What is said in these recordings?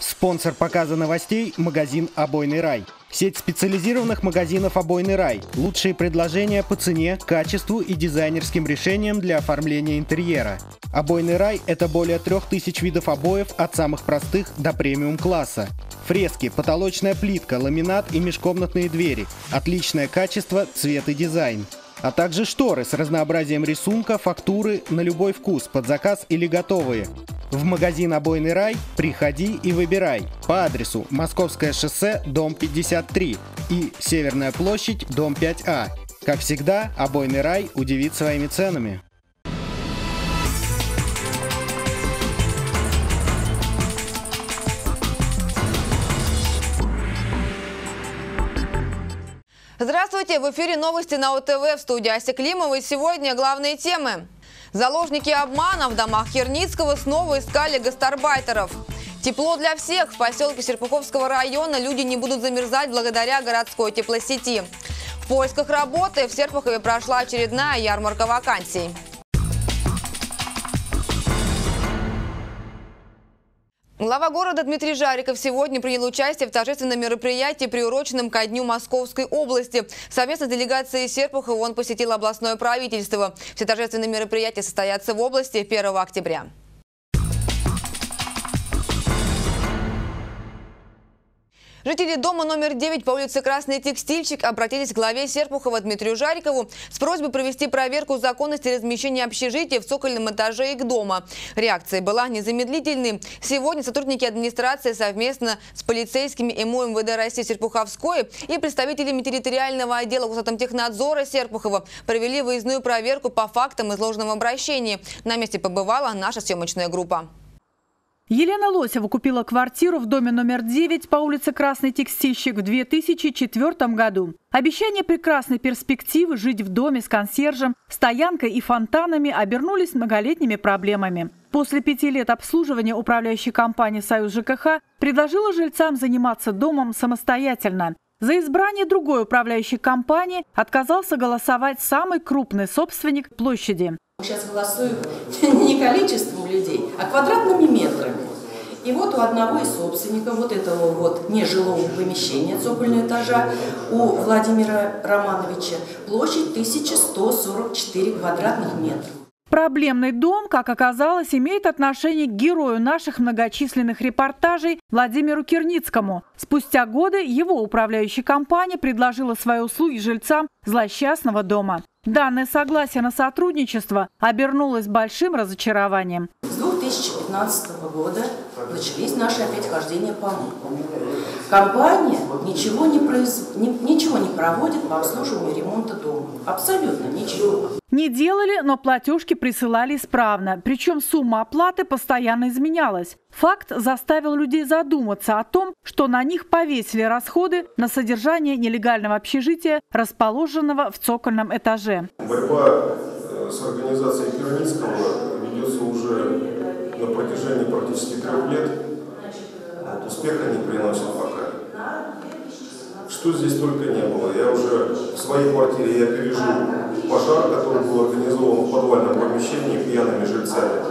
Спонсор показа новостей – магазин «Обойный рай». Сеть специализированных магазинов «Обойный рай». Лучшие предложения по цене, качеству и дизайнерским решениям для оформления интерьера. «Обойный рай» – это более трех тысяч видов обоев от самых простых до премиум-класса. Фрески, потолочная плитка, ламинат и межкомнатные двери. Отличное качество, цвет и дизайн а также шторы с разнообразием рисунка, фактуры на любой вкус, под заказ или готовые. В магазин «Обойный рай» приходи и выбирай по адресу Московское шоссе, дом 53 и Северная площадь, дом 5А. Как всегда, «Обойный рай» удивит своими ценами. Здравствуйте! В эфире новости на ОТВ в студии Ася Климова. И сегодня главные темы. Заложники обмана в домах Херницкого снова искали гастарбайтеров. Тепло для всех. В поселке Серпуховского района люди не будут замерзать благодаря городской теплосети. В поисках работы в Серпухове прошла очередная ярмарка вакансий. Глава города Дмитрий Жариков сегодня принял участие в торжественном мероприятии, приуроченном ко Дню Московской области. Совместно с делегацией Серпухова он посетил областное правительство. Все торжественные мероприятия состоятся в области 1 октября. Жители дома номер 9 по улице Красный Текстильщик обратились к главе Серпухова Дмитрию Жарикову с просьбой провести проверку законности размещения общежития в цокольном этаже их дома. Реакция была незамедлительной. Сегодня сотрудники администрации совместно с полицейскими МО МВД России Серпуховской и представителями территориального отдела Госатомтехнадзора Серпухова провели выездную проверку по фактам изложенного обращения. На месте побывала наша съемочная группа. Елена Лосева купила квартиру в доме номер 9 по улице Красный Текстильщик в 2004 году. Обещание прекрасной перспективы жить в доме с консьержем, стоянкой и фонтанами обернулись многолетними проблемами. После пяти лет обслуживания управляющей компании «Союз ЖКХ» предложила жильцам заниматься домом самостоятельно. За избрание другой управляющей компании отказался голосовать самый крупный собственник площади. Сейчас голосуем не количеством людей, а квадратными метрами. И вот у одного из собственников вот этого вот нежилого помещения цокольного этажа, у Владимира Романовича, площадь 1144 квадратных метра. Проблемный дом, как оказалось, имеет отношение к герою наших многочисленных репортажей Владимиру Кирницкому. Спустя годы его управляющая компания предложила свои услуги жильцам злосчастного дома. Данное согласие на сотрудничество обернулось большим разочарованием. С 2015 года начались наши опять хождения по мукам. Компания ничего не, произ... ничего не проводит по обслуживанию ремонта дома. Абсолютно ничего. Не делали, но платежки присылали исправно. Причем сумма оплаты постоянно изменялась. Факт заставил людей задуматься о том, что на них повесили расходы на содержание нелегального общежития, расположенного в цокольном этаже. Борьба э, с организацией Кирницкого ведется уже на протяжении практически трех лет. Успеха не приносит пока. Что здесь только не было. Я уже в своей квартире я пережил пожар, который был организован в подвальном помещении пьяными жильцами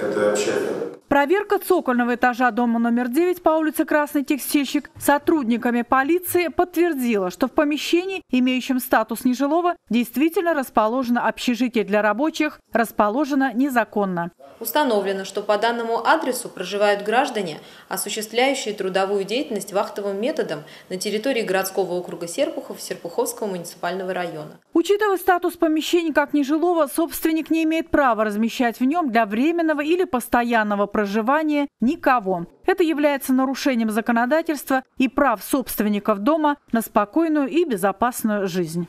этой общаги. Проверка цокольного этажа дома номер 9 по улице Красный Текстильщик сотрудниками полиции подтвердила, что в помещении, имеющем статус нежилого, действительно расположено общежитие для рабочих, расположено незаконно. Установлено, что по данному адресу проживают граждане, осуществляющие трудовую деятельность вахтовым методом на территории городского округа Серпухов Серпуховского муниципального района. Учитывая статус помещения как нежилого, собственник не имеет права размещать в нем для временного или постоянного проживания никого. Это является нарушением законодательства и прав собственников дома на спокойную и безопасную жизнь.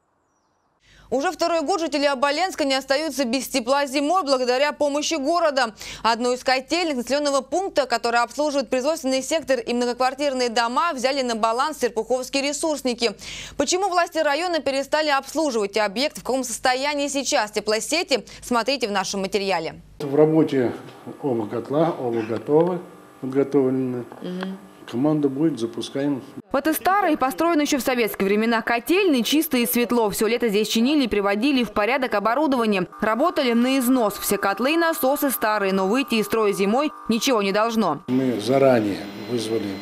Уже второй год жители Оболенска не остаются без тепла зимой благодаря помощи города. Одну из котельных населенного пункта, который обслуживает производственный сектор и многоквартирные дома, взяли на баланс серпуховские ресурсники. Почему власти района перестали обслуживать объект, в каком состоянии сейчас теплосети, смотрите в нашем материале. В работе оба котла, оба готовы, подготовлены. Угу. Команда будет, запускаем. Это старые, построенные еще в советские времена котельные, чистые и светло. Все лето здесь чинили и приводили в порядок оборудование. Работали на износ. Все котлы и насосы старые, но выйти из строя зимой ничего не должно. Мы заранее вызвали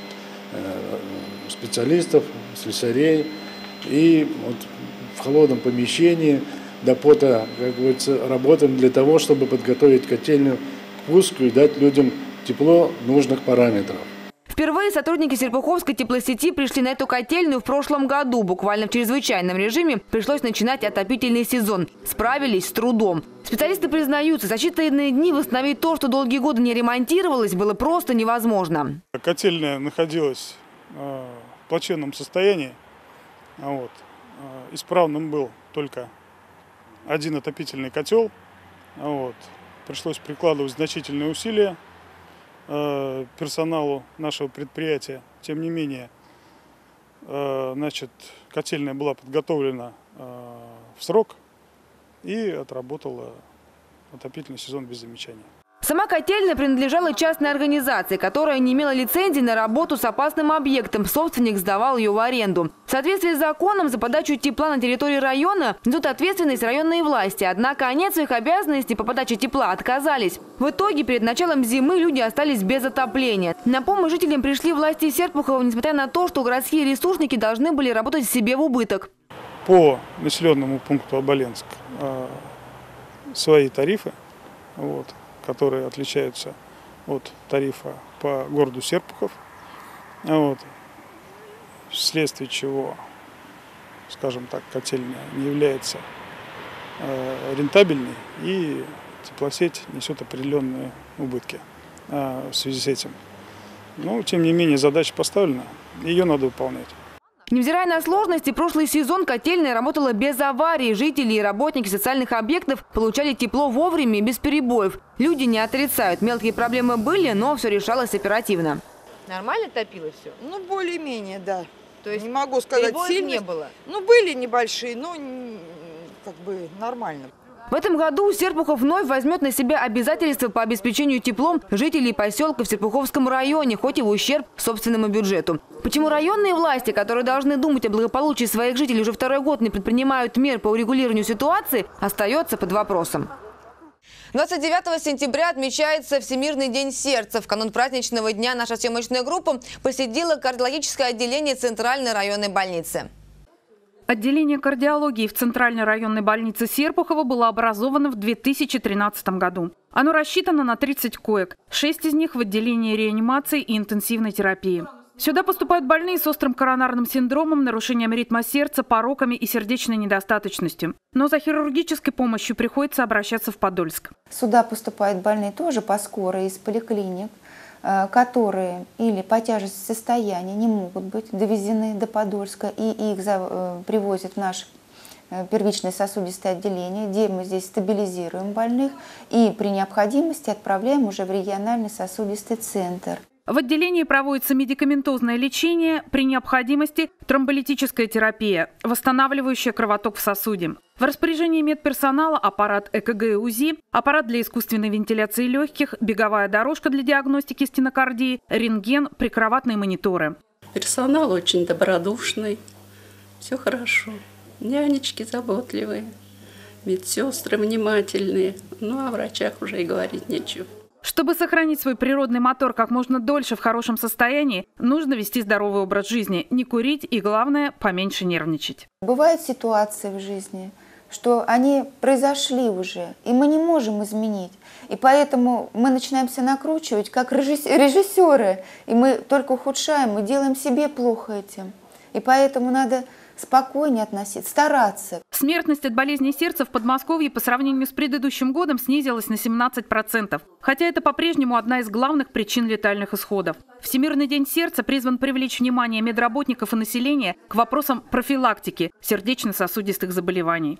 специалистов, слесарей, и вот в холодном помещении до пота, как говорится, работаем для того, чтобы подготовить котельную к пуску и дать людям тепло нужных параметров. Впервые сотрудники Серпуховской теплосети пришли на эту котельную в прошлом году. Буквально в чрезвычайном режиме пришлось начинать отопительный сезон. Справились с трудом. Специалисты признаются, за считанные дни восстановить то, что долгие годы не ремонтировалось, было просто невозможно. Котельная находилась э, в плачевном состоянии. А вот. Э, исправным был только один отопительный котел. А вот. Пришлось прикладывать значительные усилия э, персоналу нашего предприятия. Тем не менее, э, значит, котельная была подготовлена в срок и отработала отопительный сезон без замечаний. Сама котельная принадлежала частной организации, которая не имела лицензии на работу с опасным объектом. Собственник сдавал ее в аренду. В соответствии с законом за подачу тепла на территории района несут ответственность районные власти. Однако они от своих обязанностей по подаче тепла отказались. В итоге перед началом зимы люди остались без отопления. На помощь жителям пришли власти Серпухова, несмотря на то, что городские ресурсники должны были работать себе в убыток. По населенному пункту Оболенск э, свои тарифы. Вот которые отличаются от тарифа по городу Серпухов. Вот. Вследствие чего, скажем так, котельная не является э, рентабельной и теплосеть несет определенные убытки э, в связи с этим. Но, тем не менее, задача поставлена, ее надо выполнять. Невзирая на сложности, прошлый сезон котельная работала без аварий. Жители и работники социальных объектов получали тепло вовремя и без перебоев. Люди не отрицают. Мелкие проблемы были, но все решалось оперативно. Нормально топилось все? Ну, более-менее, да. То есть не могу сказать сильно не было? Ну, были небольшие, но как бы нормально. В этом году Серпухов вновь возьмет на себя обязательства по обеспечению теплом жителей поселка в Серпуховском районе, хоть и в ущерб собственному бюджету. Почему районные власти, которые должны думать о благополучии своих жителей уже второй год не предпринимают мер по урегулированию ситуации, остается под вопросом. 29 сентября отмечается Всемирный день сердца. В канун праздничного дня наша съемочная группа посетила кардиологическое отделение Центральной районной больницы. Отделение кардиологии в Центральной районной больнице Серпухова было образовано в 2013 году. Оно рассчитано на 30 коек, 6 из них в отделении реанимации и интенсивной терапии. Сюда поступают больные с острым коронарным синдромом, нарушением ритма сердца, пороками и сердечной недостаточностью. Но за хирургической помощью приходится обращаться в Подольск. Сюда поступают больные тоже по скорой из поликлиник. Э, которые или по тяжести состояния не могут быть довезены до Подольска, и их э, привозят в наш э, первичное сосудистое отделение, где мы здесь стабилизируем больных и при необходимости отправляем уже в региональный сосудистый центр. В отделении проводится медикаментозное лечение, при необходимости тромболитическая терапия, восстанавливающая кровоток в сосуде. В распоряжении медперсонала аппарат ЭКГ и УЗИ, аппарат для искусственной вентиляции легких, беговая дорожка для диагностики стенокардии, рентген, прикроватные мониторы. Персонал очень добродушный, все хорошо. Нянечки заботливые, медсестры внимательные. Ну, о врачах уже и говорить нечего. Чтобы сохранить свой природный мотор как можно дольше в хорошем состоянии, нужно вести здоровый образ жизни, не курить и, главное, поменьше нервничать. Бывают ситуации в жизни, что они произошли уже, и мы не можем изменить. И поэтому мы начинаем себя накручивать, как режиссеры, и мы только ухудшаем, мы делаем себе плохо этим. И поэтому надо спокойнее относиться, стараться. Смертность от болезни сердца в Подмосковье по сравнению с предыдущим годом снизилась на 17%. Хотя это по-прежнему одна из главных причин летальных исходов. Всемирный день сердца призван привлечь внимание медработников и населения к вопросам профилактики сердечно-сосудистых заболеваний.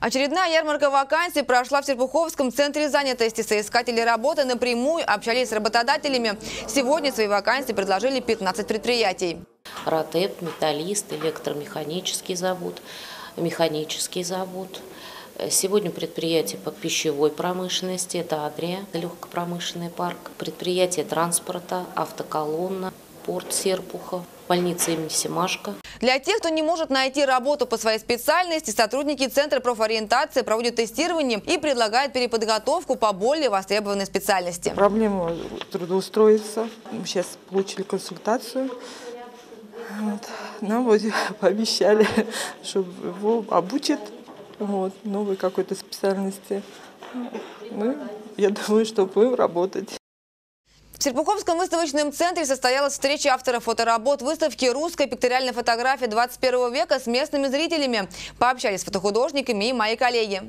Очередная ярмарка вакансий прошла в Серпуховском центре занятости. Соискатели работы напрямую общались с работодателями. Сегодня свои вакансии предложили 15 предприятий. Ротеп, металлист, электромеханический завод, механический завод. Сегодня предприятие по пищевой промышленности, это Адрия, легкопромышленный парк, предприятие транспорта, автоколонна, порт Серпухов, больница имени Семашко. Для тех, кто не может найти работу по своей специальности, сотрудники Центра профориентации проводят тестирование и предлагают переподготовку по более востребованной специальности. Проблема трудоустроиться. Мы сейчас получили консультацию. Вот. Нам вот пообещали, что его обучат вот, новой какой-то специальности. Мы, я думаю, что будем работать. В Серпуховском выставочном центре состоялась встреча авторов фоторабот выставки «Русская пикториальная фотография 21 века» с местными зрителями. Пообщались с фотохудожниками и мои коллеги.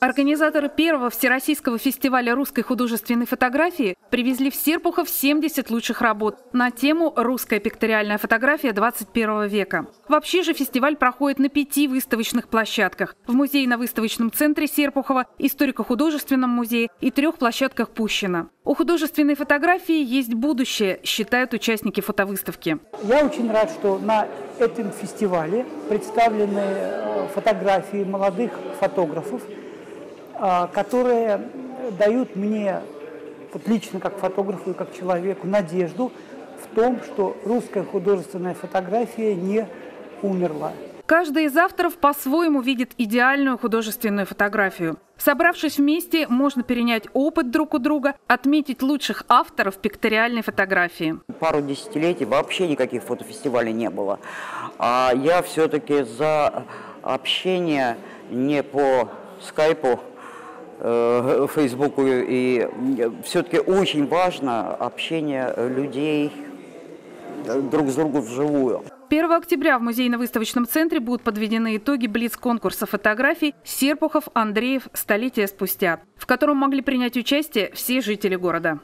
Организаторы первого Всероссийского фестиваля русской художественной фотографии привезли в Серпухов 70 лучших работ на тему «Русская пикториальная фотография 21 века». Вообще же фестиваль проходит на пяти выставочных площадках – в музейно-выставочном центре Серпухова, историко-художественном музее и трех площадках Пущино. У художественной фотографии есть будущее, считают участники фотовыставки. Я очень рад, что на этом фестивале представлены э, фотографии молодых фотографов, которые дают мне, вот лично как фотографу и как человеку, надежду в том, что русская художественная фотография не умерла. Каждый из авторов по-своему видит идеальную художественную фотографию. Собравшись вместе, можно перенять опыт друг у друга, отметить лучших авторов пикториальной фотографии. Пару десятилетий вообще никаких фотофестивалей не было. А я все-таки за общение не по скайпу, Фейсбуку, и все-таки очень важно общение людей друг с другом вживую. 1 октября в музейно-выставочном центре будут подведены итоги блиц-конкурса фотографий «Серпухов, Андреев. Столетия спустя», в котором могли принять участие все жители города.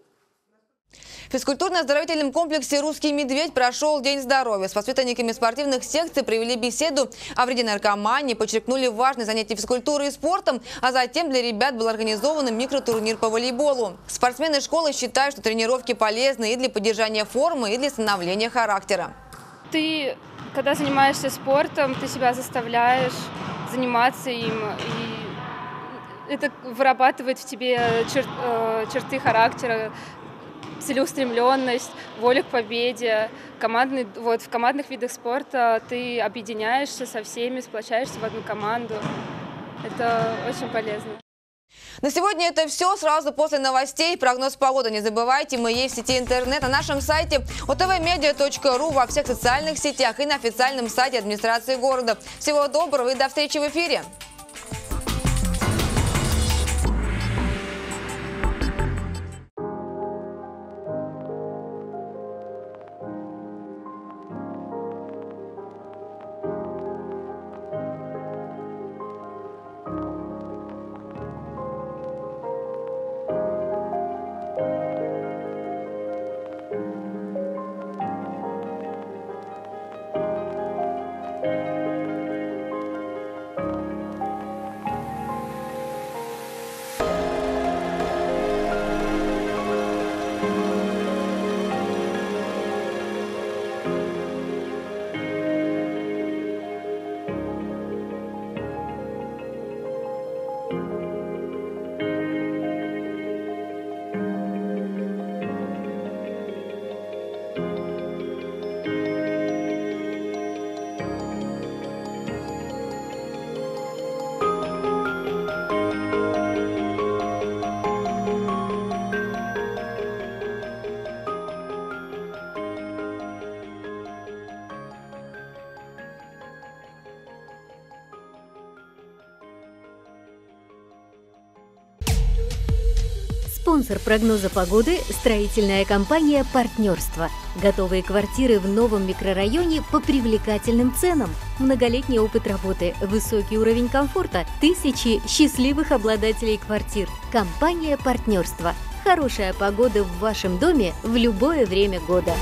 В физкультурно-оздоровительном комплексе «Русский медведь» прошел День здоровья. С воспитанниками спортивных секций провели беседу о вреде наркомании, подчеркнули важные занятия физкультурой и спортом, а затем для ребят был организован микротурнир по волейболу. Спортсмены школы считают, что тренировки полезны и для поддержания формы, и для становления характера. Ты, когда занимаешься спортом, ты себя заставляешь заниматься им, и это вырабатывает в тебе чер, э, черты характера, целеустремленность, воля к победе. Командный, вот, в командных видах спорта ты объединяешься со всеми, сплочаешься в одну команду. Это очень полезно. На сегодня это все. Сразу после новостей прогноз погоды. Не забывайте, мы есть в сети интернет на нашем сайте otvmedia.ru, во всех социальных сетях и на официальном сайте администрации города. Всего доброго и до встречи в эфире. Спонсор прогноза погоды – строительная компания «Партнерство». Готовые квартиры в новом микрорайоне по привлекательным ценам. Многолетний опыт работы, высокий уровень комфорта, тысячи счастливых обладателей квартир. Компания «Партнерство». Хорошая погода в вашем доме в любое время года.